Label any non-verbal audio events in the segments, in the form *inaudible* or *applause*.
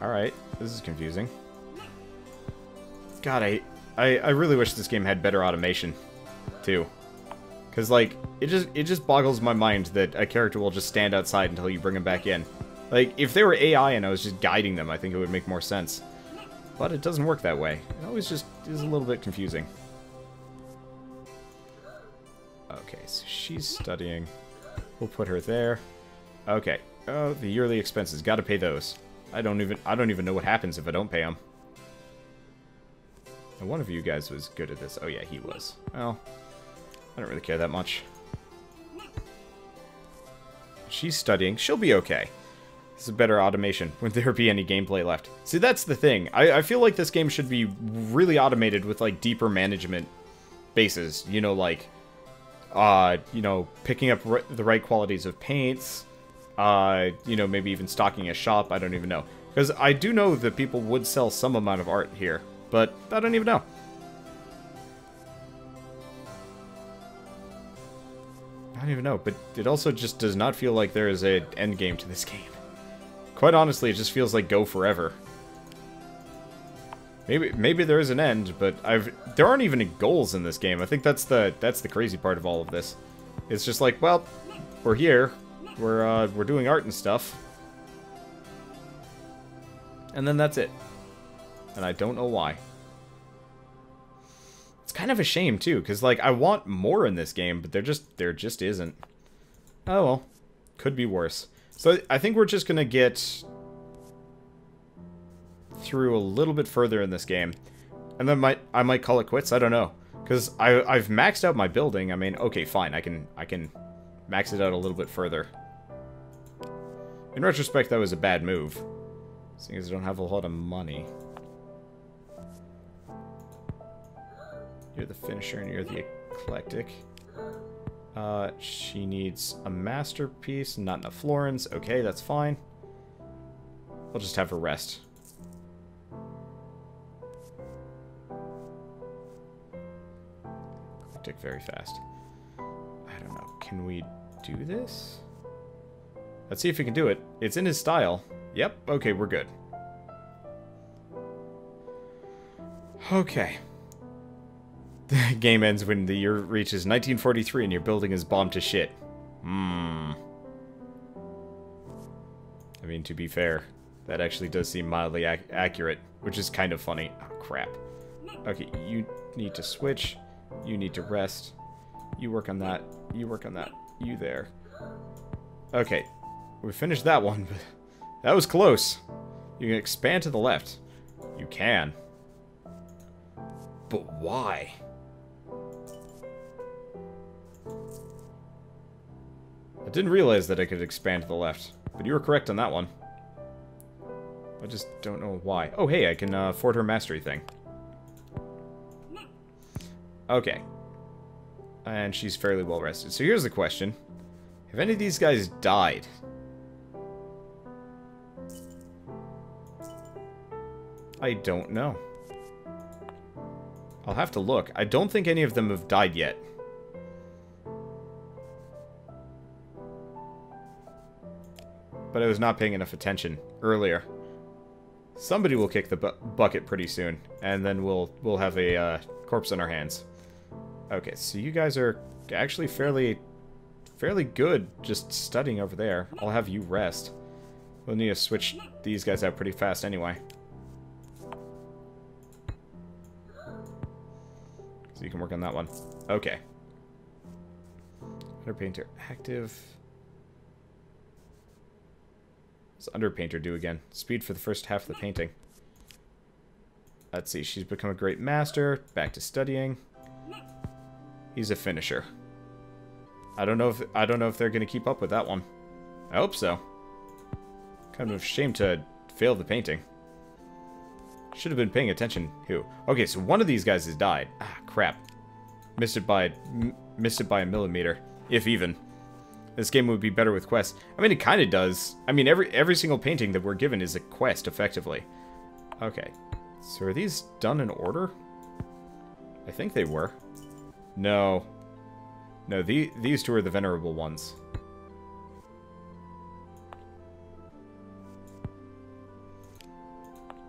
Alright, this is confusing. God, I, I, I really wish this game had better automation, too. Because, like, it just it just boggles my mind that a character will just stand outside until you bring him back in. Like, if they were AI and I was just guiding them, I think it would make more sense. But it doesn't work that way. It always just is a little bit confusing. Okay, so she's studying. We'll put her there. Okay. Oh, the yearly expenses. Got to pay those. I don't even I don't even know what happens if I don't pay them. And one of you guys was good at this. Oh yeah, he was. Well, I don't really care that much. She's studying. She'll be okay. This is better automation. Would *laughs* there be any gameplay left? See, that's the thing. I, I feel like this game should be really automated with, like, deeper management bases. You know, like, uh, you know, picking up the right qualities of paints, uh, you know, maybe even stocking a shop, I don't even know. Because I do know that people would sell some amount of art here, but I don't even know. I don't even know, but it also just does not feel like there is an end game to this game. Quite honestly, it just feels like go forever. Maybe maybe there is an end, but I've there aren't even any goals in this game. I think that's the that's the crazy part of all of this. It's just like, well, we're here. We're uh, we're doing art and stuff. And then that's it. And I don't know why. It's kind of a shame too, because like I want more in this game, but there just there just isn't. Oh well. Could be worse. So I think we're just going to get through a little bit further in this game. And then might I might call it quits, I don't know. Because I I've maxed out my building. I mean, okay, fine. I can I can max it out a little bit further. In retrospect, that was a bad move. Seeing as I don't have a lot of money. You're the finisher and you're the eclectic. Uh, she needs a masterpiece, not enough florins. Okay, that's fine. We'll just have her rest. Tick very fast. I don't know. Can we do this? Let's see if we can do it. It's in his style. Yep. Okay, we're good. Okay. The *laughs* game ends when the year reaches 1943 and your building is bombed to shit. Hmm. I mean, to be fair, that actually does seem mildly ac accurate, which is kind of funny. Oh, crap. Okay, you need to switch. You need to rest. You work on that. You work on that. You there. Okay, we finished that one, but that was close. You can expand to the left. You can. But why? I didn't realize that I could expand to the left, but you were correct on that one. I just don't know why. Oh, hey, I can uh, afford her mastery thing. Okay. And she's fairly well rested. So here's the question. Have any of these guys died? I don't know. I'll have to look. I don't think any of them have died yet. but I was not paying enough attention earlier. Somebody will kick the bu bucket pretty soon, and then we'll we'll have a uh, corpse on our hands. Okay, so you guys are actually fairly fairly good just studying over there. I'll have you rest. We'll need to switch these guys out pretty fast anyway. So you can work on that one. Okay. Underpainter active. What's Underpainter do again? Speed for the first half of the painting. Let's see, she's become a great master. Back to studying. He's a finisher. I don't know if I don't know if they're gonna keep up with that one. I hope so. Kind of a shame to fail the painting. Should have been paying attention. Who? Okay, so one of these guys has died. Ah, crap. Missed it by missed it by a millimeter, if even. This game would be better with quests. I mean, it kind of does. I mean, every every single painting that we're given is a quest, effectively. Okay. So are these done in order? I think they were. No. No, the, these two are the venerable ones.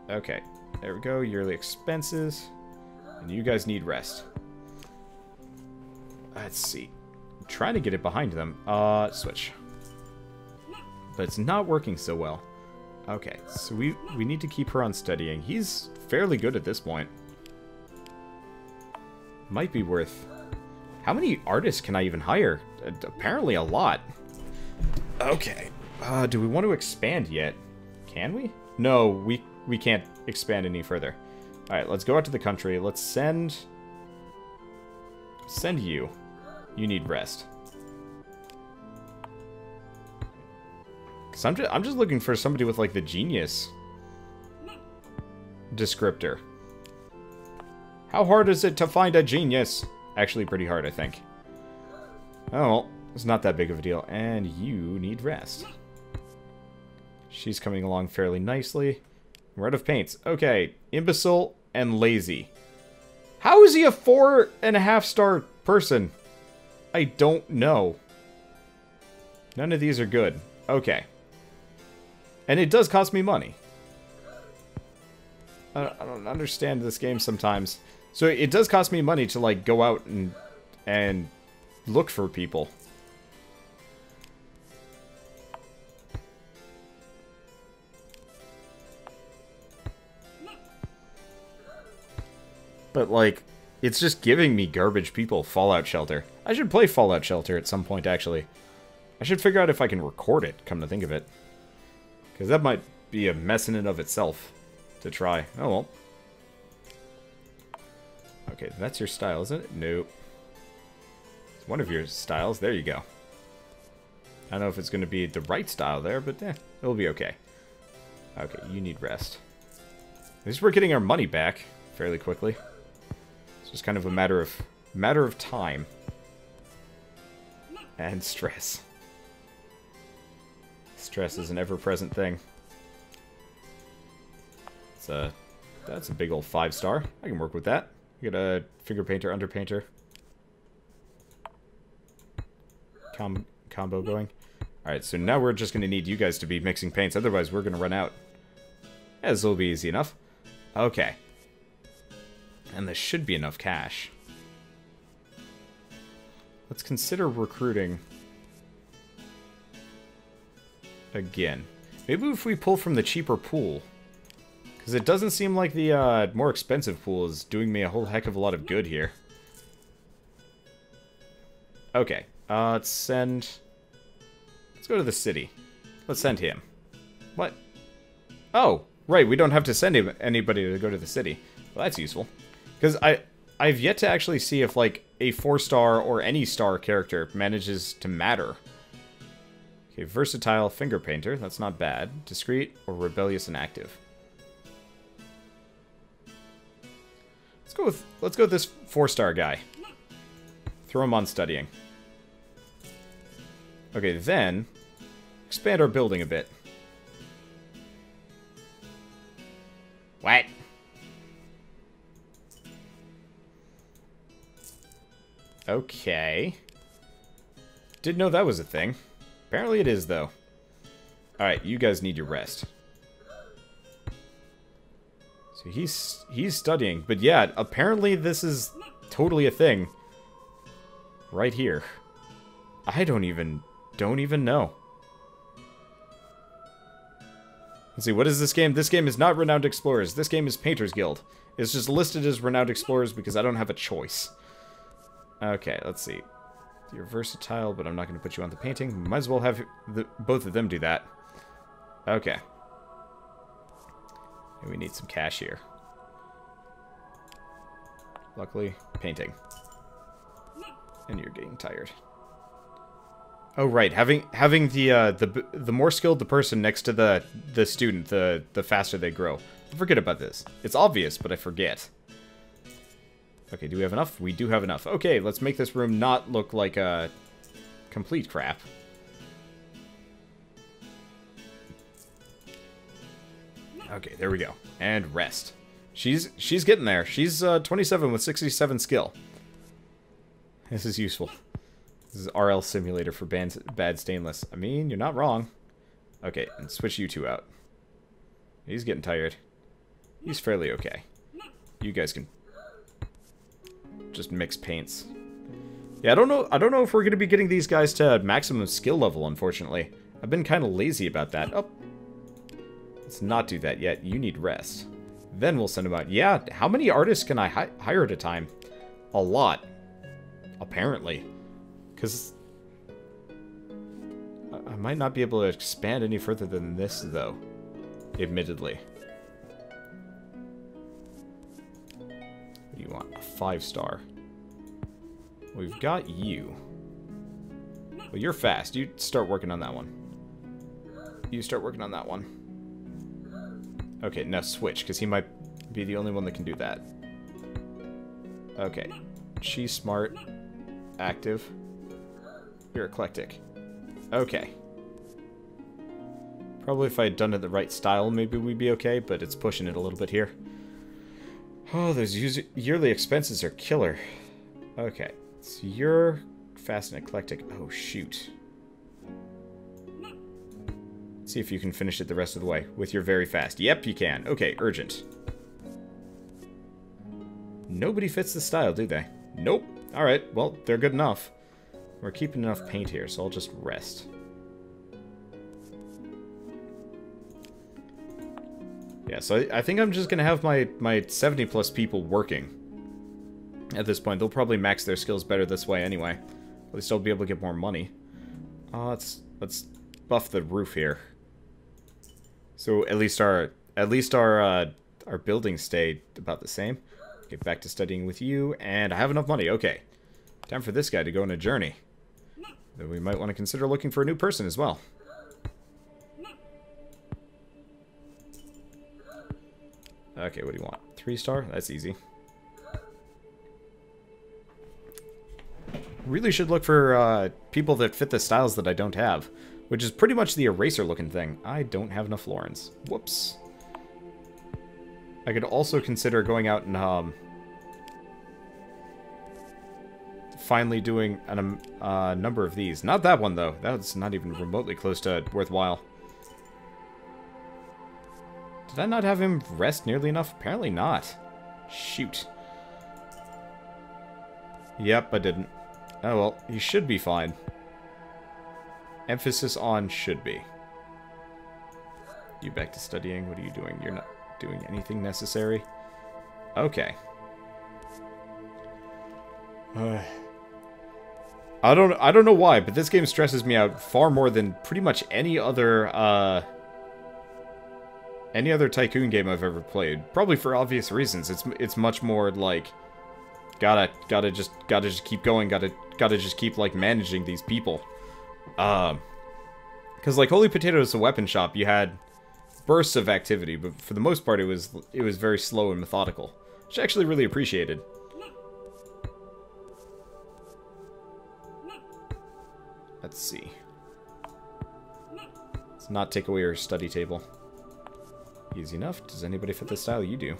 Okay, there we go. Yearly expenses. And you guys need rest. Let's see. I'm trying to get it behind them. Uh, switch. But it's not working so well. Okay, so we, we need to keep her on studying. He's fairly good at this point. Might be worth... How many artists can I even hire? Uh, apparently a lot. Okay. Uh, do we want to expand yet? Can we? No, we, we can't expand any further. Alright, let's go out to the country. Let's send... Send you. You need rest. Cause I'm just, I'm just looking for somebody with like the genius descriptor. How hard is it to find a genius? Actually pretty hard, I think. Oh, well, it's not that big of a deal. And you need rest. She's coming along fairly nicely. We're of paints. Okay, imbecile and lazy. How is he a four and a half star person? I don't know. None of these are good. Okay. And it does cost me money. I don't understand this game sometimes. So it does cost me money to like go out and and look for people. But like it's just giving me garbage people Fallout Shelter. I should play Fallout Shelter at some point actually. I should figure out if I can record it, come to think of it. Because that might be a mess in and of itself to try. Oh well. Okay, that's your style, isn't it? Nope. It's one of your styles. There you go. I don't know if it's going to be the right style there, but eh, it'll be okay. Okay, you need rest. At least we're getting our money back fairly quickly. It's just kind of a matter of matter of time. And stress. Stress is an ever-present thing. It's a, that's a big old five star. I can work with that. Get a finger painter, underpainter. Com combo going. Alright, so now we're just going to need you guys to be mixing paints, otherwise we're going to run out. Yeah, this will be easy enough. Okay. And this should be enough cash. Let's consider recruiting again. Maybe if we pull from the cheaper pool. Because it doesn't seem like the uh, more expensive pool is doing me a whole heck of a lot of good here. Okay, uh, let's send... Let's go to the city. Let's send him. What? Oh, right, we don't have to send anybody to go to the city. Well, that's useful. Because I, I've yet to actually see if, like, a four-star or any star character manages to matter. Okay, versatile finger painter. That's not bad. Discreet or rebellious and active. Let's go with let's go with this four star guy. Throw him on studying. Okay, then expand our building a bit. What? Okay. Didn't know that was a thing. Apparently it is, though. Alright, you guys need your rest. So he's he's studying. But yeah, apparently this is totally a thing. Right here. I don't even don't even know. Let's see, what is this game? This game is not Renowned Explorers. This game is Painter's Guild. It's just listed as Renowned Explorers because I don't have a choice. Okay, let's see. You're versatile, but I'm not going to put you on the painting. Might as well have the, both of them do that. Okay. And we need some cash here. Luckily, painting. And you're getting tired. Oh right, having having the uh, the the more skilled the person next to the the student, the the faster they grow. I forget about this. It's obvious, but I forget. Okay, do we have enough? We do have enough. Okay, let's make this room not look like a complete crap. Okay, there we go. And rest. She's she's getting there. She's uh, 27 with 67 skill. This is useful. This is RL Simulator for bad, bad stainless. I mean, you're not wrong. Okay, and switch you two out. He's getting tired. He's fairly okay. You guys can just mix paints. Yeah, I don't know. I don't know if we're to be getting these guys to maximum skill level, unfortunately. I've been kind of lazy about that. Oh, let's not do that yet. You need rest. Then we'll send them out. Yeah, how many artists can I hi hire at a time? A lot. Apparently. Because I might not be able to expand any further than this, though. Admittedly. Do you want? A five star. We've got you. Well, you're fast. You start working on that one. You start working on that one. Okay, now switch, because he might be the only one that can do that. Okay. She's smart. Active. You're eclectic. Okay. Probably if I had done it the right style, maybe we'd be okay, but it's pushing it a little bit here. Oh, those yearly expenses are killer. Okay. So you're fast and eclectic. Oh, shoot. See if you can finish it the rest of the way with your very fast. Yep, you can. Okay, urgent. Nobody fits the style, do they? Nope. Alright, well, they're good enough. We're keeping enough paint here, so I'll just rest. Yeah, so I, I think I'm just to have my, my 70 plus people working at this point. They'll probably max their skills better this way anyway. At least I'll be able to get more money. Uh, let's let's buff the roof here. So at least our at least our uh, our buildings stay about the same. Get back to studying with you, and I have enough money. Okay, time for this guy to go on a journey. Then we might want to consider looking for a new person as well. Okay, what do you want? Three star? That's easy. Really should look for uh, people that fit the styles that I don't have. Which is pretty much the eraser looking thing. I don't have enough florins. Whoops. I could also consider going out and um, finally doing a um, uh, number of these. Not that one, though. That's not even remotely close to worthwhile. Did I not have him rest nearly enough? Apparently not. Shoot. Yep, I didn't. Oh well, he should be fine. Emphasis on should be. You back to studying? What are you doing? You're not doing anything necessary? Okay. Uh, *sighs* I don't I don't know why, but this game stresses me out far more than pretty much any other uh any other tycoon game I've ever played. Probably for obvious reasons. It's it's much more like gotta gotta just gotta just keep going, gotta gotta just keep like managing these people. Um because like Holy Potatoes a weapon shop, you had bursts of activity, but for the most part it was it was very slow and methodical. Which I actually really appreciated. Let's see. Let's not take away your study table. Easy enough. Does anybody fit the style? You do.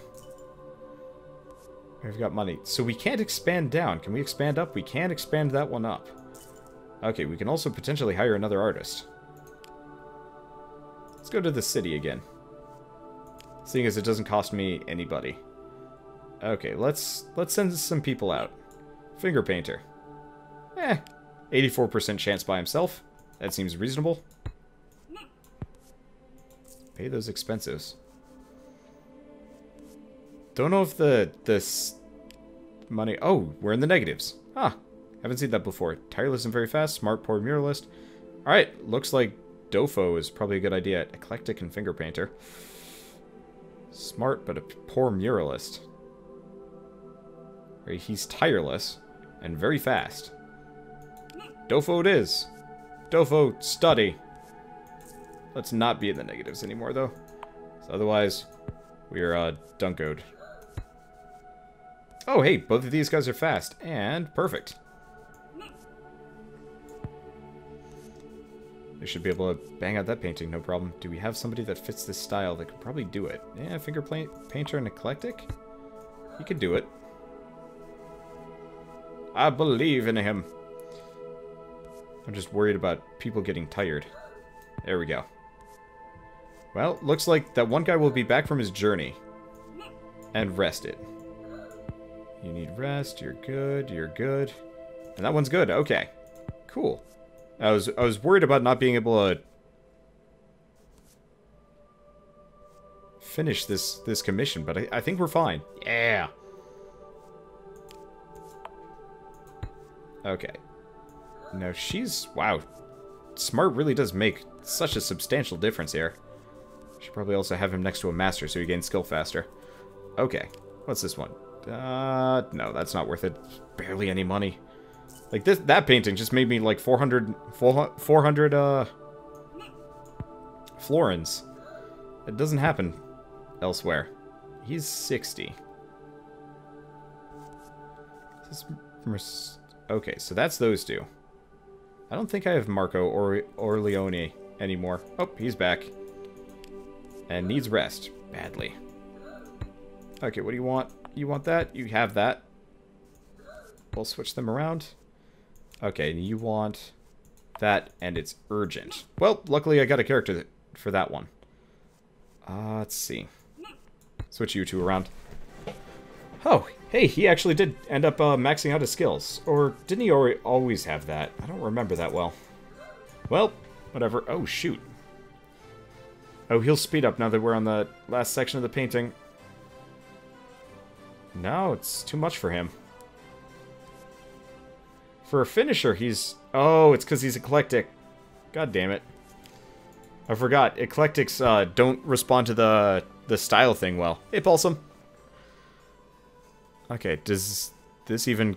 We've got money. So we can't expand down. Can we expand up? We can expand that one up. Okay, we can also potentially hire another artist. Let's go to the city again. Seeing as it doesn't cost me anybody. Okay, let's let's send some people out. Finger painter. Eh, 84% chance by himself. That seems reasonable. Pay those expenses. Don't know if the this money... Oh, we're in the negatives. Huh. Haven't seen that before. Tireless and very fast. Smart, poor muralist. Alright, looks like Dofo is probably a good idea. Eclectic and finger painter. Smart, but a poor muralist. He's tireless and very fast. Dofo it is. Dofo, study. Let's not be in the negatives anymore, though. So otherwise, we're uh, dunkoed. Oh, hey, both of these guys are fast. And perfect. They should be able to bang out that painting, no problem. Do we have somebody that fits this style that could probably do it? Yeah, finger painter and eclectic? He could do it. I believe in him. I'm just worried about people getting tired. There we go. Well, looks like that one guy will be back from his journey. and rest it. You need rest. You're good. You're good. And that one's good. Okay. Cool. I was I was worried about not being able to finish this this commission, but I, I think we're fine. Yeah. Okay. Now she's wow. Smart really does make such a substantial difference here. Should probably also have him next to a master so he gains skill faster. Okay. What's this one? Uh, no, that's not worth it. Barely any money. Like, this that painting just made me, like, 400, 400, uh, florins. It doesn't happen elsewhere. He's 60. Okay, so that's those two. I don't think I have Marco or Orleone anymore. Oh, he's back. And needs rest. Badly. Okay, what do you want? You want that? You have that. We'll switch them around. Okay, you want that, and it's urgent. Well, luckily I got a character for that one. Uh, let's see. Switch you two around. Oh, hey, he actually did end up uh, maxing out his skills. Or didn't he always have that? I don't remember that well. Well, whatever. Oh, shoot. Oh, he'll speed up now that we're on the last section of the painting. No, it's too much for him. For a finisher, he's... Oh, it's because he's eclectic. God damn it. I forgot. Eclectics uh, don't respond to the the style thing well. Hey, Pulsum. Okay, does this even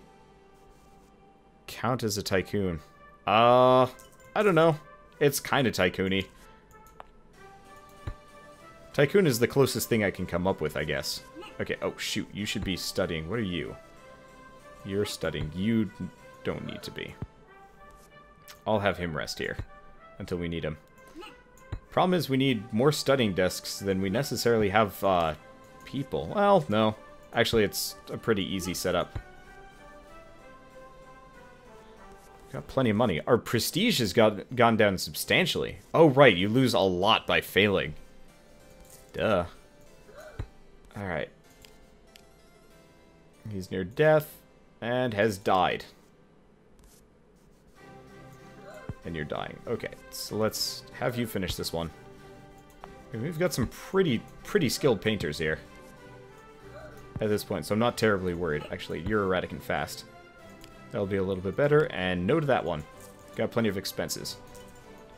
count as a tycoon? Uh, I don't know. It's kind of tycoony. Tycoon is the closest thing I can come up with, I guess. Okay, oh shoot, you should be studying. What are you? You're studying. You don't need to be. I'll have him rest here until we need him. Problem is we need more studying desks than we necessarily have uh, people. Well, no. Actually, it's a pretty easy setup. Got plenty of money. Our prestige has got gone down substantially. Oh, right. You lose a lot by failing. Duh. Alright. He's near death and has died. And you're dying. Okay, so let's have you finish this one. We've got some pretty, pretty skilled painters here. At this point, so I'm not terribly worried. Actually, you're erratic and fast. That'll be a little bit better, and no to that one. Got plenty of expenses.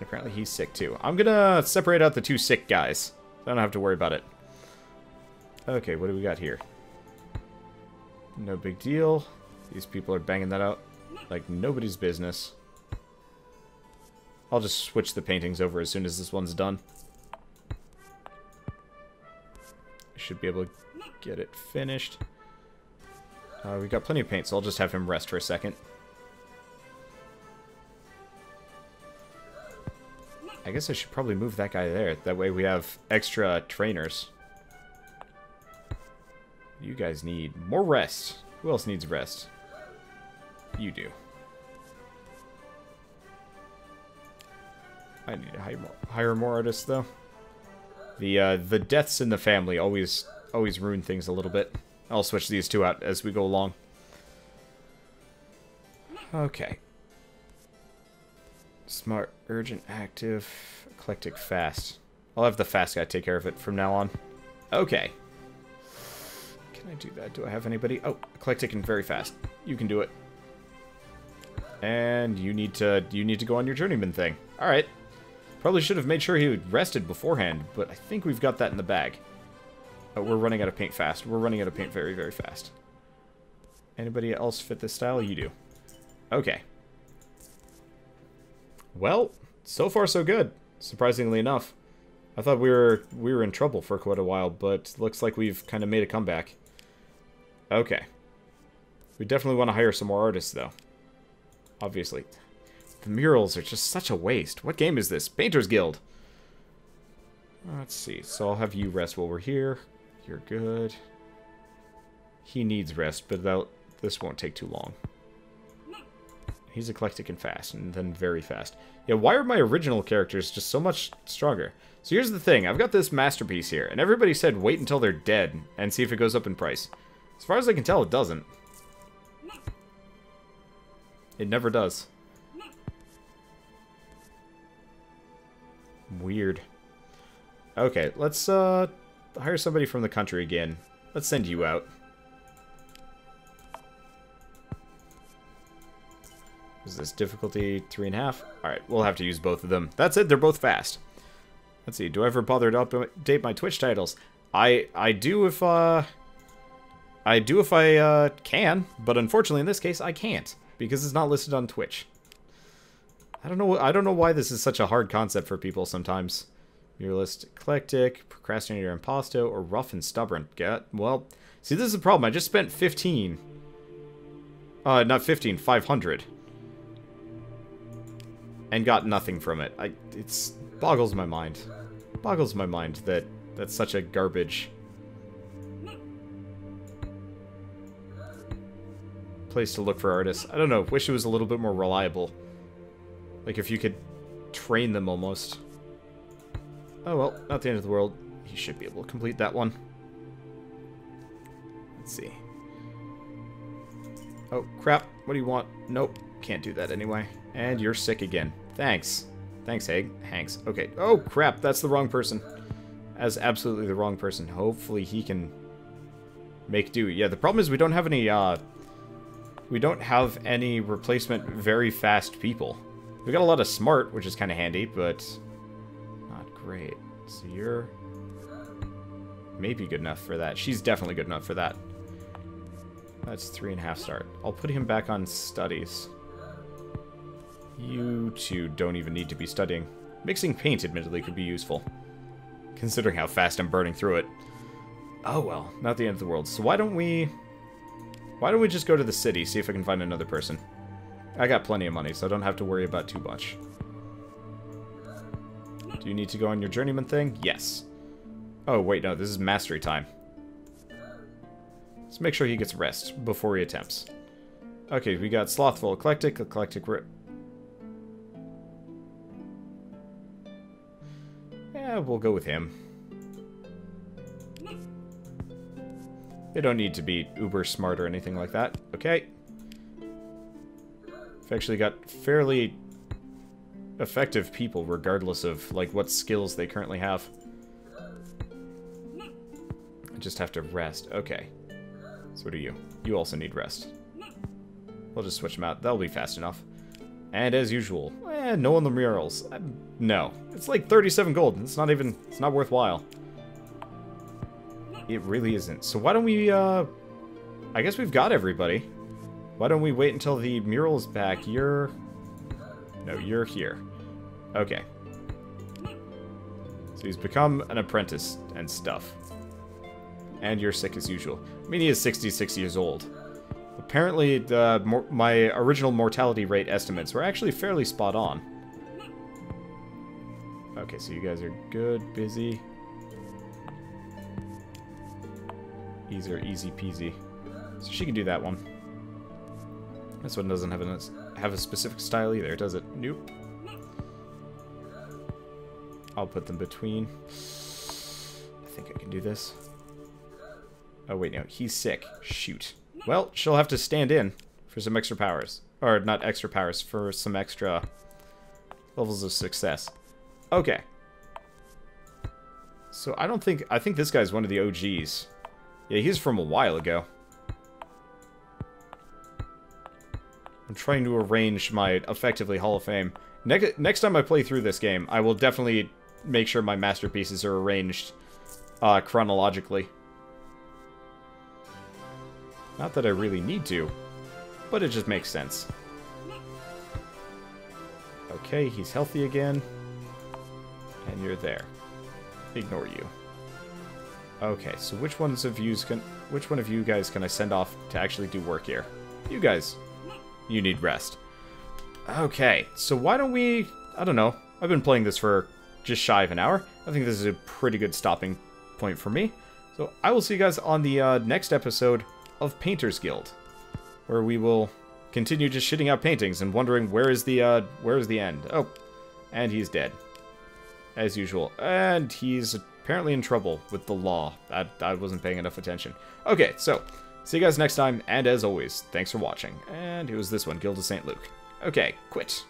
apparently he's sick too. I'm gonna separate out the two sick guys. I don't have to worry about it. Okay, what do we got here? No big deal. These people are banging that out like nobody's business. I'll just switch the paintings over as soon as this one's done. I should be able to get it finished. Uh, we've got plenty of paint, so I'll just have him rest for a second. I guess I should probably move that guy there. That way we have extra trainers. You guys need more rest. Who else needs rest? You do. I need to hire more, hire more artists, though. The uh, the deaths in the family always always ruin things a little bit. I'll switch these two out as we go along. Okay. Smart, urgent, active, eclectic, fast. I'll have the fast guy take care of it from now on. Okay. Can I do that? Do I have anybody? Oh, eclectic and very fast. You can do it. And you need to you need to go on your journeyman thing. All right. Probably should have made sure he rested beforehand, but I think we've got that in the bag. Oh, we're running out of paint fast. We're running out of paint very, very fast. Anybody else fit this style? You do. Okay. Well, so far so good, surprisingly enough. I thought we were we were in trouble for quite a while, but looks like we've kind of made a comeback. Okay. We definitely want to hire some more artists, though. Obviously. The murals are just such a waste. What game is this? Painter's Guild. Let's see. So I'll have you rest while we're here. You're good. He needs rest, but this won't take too long. He's eclectic and fast, and then very fast. Yeah, why are my original characters just so much stronger? So here's the thing. I've got this masterpiece here, and everybody said wait until they're dead and see if it goes up in price. As far as I can tell, it doesn't. It never does. Weird. Okay, let's uh, hire somebody from the country again. Let's send you out. Is this difficulty three and a half? Alright, we'll have to use both of them. That's it, they're both fast. Let's see, do I ever bother to update my Twitch titles? I I do if uh I do if I uh can, but unfortunately in this case I can't because it's not listed on Twitch. I don't know I don't know why this is such a hard concept for people sometimes. Muralist, eclectic, procrastinator, impasto, or rough and stubborn. Get well. See, this is the problem. I just spent 15. Uh, not 15, 500 and got nothing from it. I it's boggles my mind. Boggles my mind that that's such a garbage place to look for artists. I don't know, wish it was a little bit more reliable. Like if you could train them almost. Oh well, not the end of the world. He should be able to complete that one. Let's see. Oh, crap. What do you want? Nope. Can't do that anyway. And you're sick again. Thanks. Thanks, Hag. Hanks. Okay. Oh, crap. That's the wrong person. That's absolutely the wrong person. Hopefully he can make do. Yeah, the problem is we don't have any, uh... We don't have any replacement very fast people. We got a lot of smart, which is kind of handy, but... Not great. So you're... Maybe good enough for that. She's definitely good enough for that. That's three and a half start. I'll put him back on studies. You two don't even need to be studying. Mixing paint, admittedly, could be useful. Considering how fast I'm burning through it. Oh well, not the end of the world. So why don't we... Why don't we just go to the city, see if I can find another person? I got plenty of money, so I don't have to worry about too much. Do you need to go on your journeyman thing? Yes. Oh, wait, no, this is mastery time. Let's make sure he gets rest before he attempts. Okay, we got Slothful, Eclectic, Eclectic Yeah, we'll go with him. They don't need to be uber smart or anything like that. Okay. We've actually got fairly effective people regardless of like what skills they currently have. I just have to rest. Okay. So do you. You also need rest. We'll just switch them out. That'll be fast enough. And as usual, eh, no on the murals. Uh, no. It's like 37 gold. It's not even, it's not worthwhile. It really isn't. So why don't we, uh, I guess we've got everybody. Why don't we wait until the mural's back? You're, no, you're here. Okay. So he's become an apprentice and stuff. And you're sick as usual. I mean, he is 66 years old. Apparently, the, my original mortality rate estimates were actually fairly spot on. Okay, so you guys are good, busy. These are easy peasy. So she can do that one. This one doesn't have a, have a specific style either, does it? Nope. I'll put them between. I think I can do this. Oh, wait, no. He's sick. Shoot. Well, she'll have to stand in for some extra powers. Or, not extra powers, for some extra levels of success. Okay. So, I don't think... I think this guy's one of the OGs. Yeah, he's from a while ago. I'm trying to arrange my, effectively, Hall of Fame. Next, next time I play through this game, I will definitely make sure my masterpieces are arranged uh, chronologically. Not that I really need to, but it just makes sense. Okay, he's healthy again. And you're there. Ignore you. Okay, so which ones of you can which one of you guys can I send off to actually do work here? You guys. You need rest. Okay, so why don't we I don't know. I've been playing this for just shy of an hour. I think this is a pretty good stopping point for me. So I will see you guys on the uh, next episode of Painter's Guild, where we will continue just shitting out paintings and wondering where is the, uh, where is the end? Oh, and he's dead. As usual. And he's apparently in trouble with the law. I, I wasn't paying enough attention. Okay, so, see you guys next time, and as always, thanks for watching. And it was this one, Guild of St. Luke. Okay, quit.